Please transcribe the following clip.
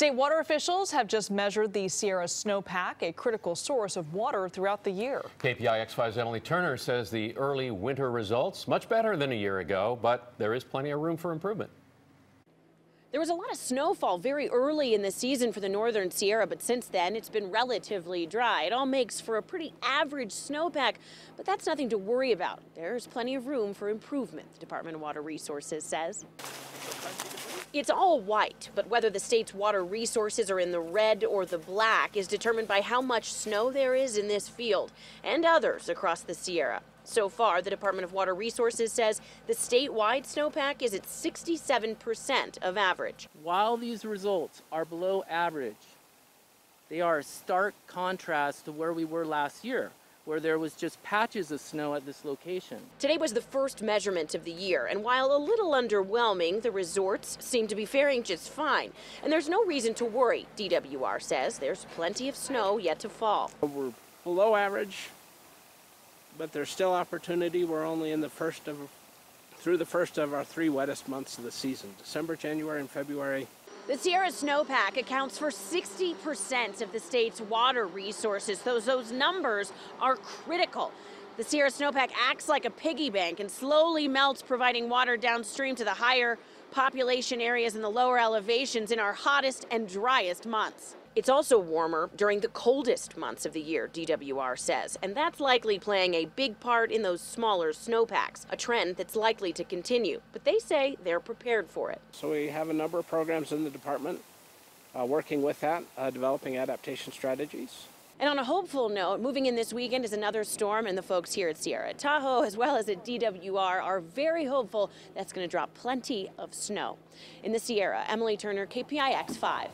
State water officials have just measured the Sierra snowpack, a critical source of water throughout the year. KPIX 5's Emily Turner says the early winter results much better than a year ago, but there is plenty of room for improvement. There was a lot of snowfall very early in the season for the northern Sierra, but since then it's been relatively dry. It all makes for a pretty average snowpack, but that's nothing to worry about. There's plenty of room for improvement, the Department of Water Resources says. It's all white, but whether the state's water resources are in the red or the black is determined by how much snow there is in this field and others across the Sierra. So far, the Department of Water Resources says the statewide snowpack is at 67% of average. While these results are below average, they are a stark contrast to where we were last year, where there was just patches of snow at this location. Today was the first measurement of the year, and while a little underwhelming, the resorts seem to be faring just fine. And there's no reason to worry, DWR says. There's plenty of snow yet to fall. We're below average but there's still opportunity. We're only in the first of, through the first of our three wettest months of the season, December, January, and February. The Sierra snowpack accounts for 60% of the state's water resources. Those, those numbers are critical. The Sierra snowpack acts like a piggy bank and slowly melts, providing water downstream to the higher population areas and the lower elevations in our hottest and driest months. It's also warmer during the coldest months of the year, DWR says, and that's likely playing a big part in those smaller snowpacks, a trend that's likely to continue. But they say they're prepared for it. So we have a number of programs in the department uh, working with that, uh, developing adaptation strategies. And on a hopeful note, moving in this weekend is another storm, and the folks here at Sierra Tahoe, as well as at DWR, are very hopeful that's going to drop plenty of snow. In the Sierra, Emily Turner, KPIX 5.